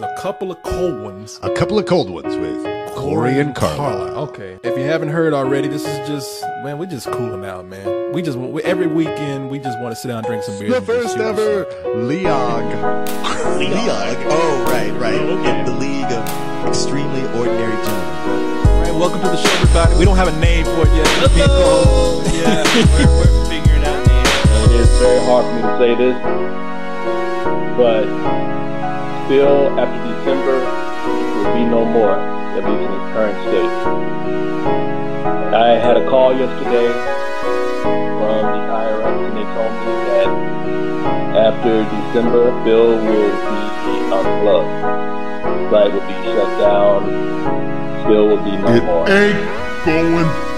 is a couple of cold ones. A couple of cold ones with Korey and Carla. Okay. If you haven't heard already, this is just man, we're just cooling out, man. We just we, every weekend we just want to sit down and drink some beer. The first ever Leog. League. Oh, right, right. Oh, okay. The League of Extremely Ordinary Gentlemen. All right, welcome to the show, everybody. We don't have a name for it yet. Hello. Yeah. we're, we're figuring out names. It is very hard for me to say this, but still, after December, will be no more, at least in its current state. I had a call yesterday from the IRS, and they told me that after December, Spill will be unplugged. Site will be shut down. Spill will be no more. ain't going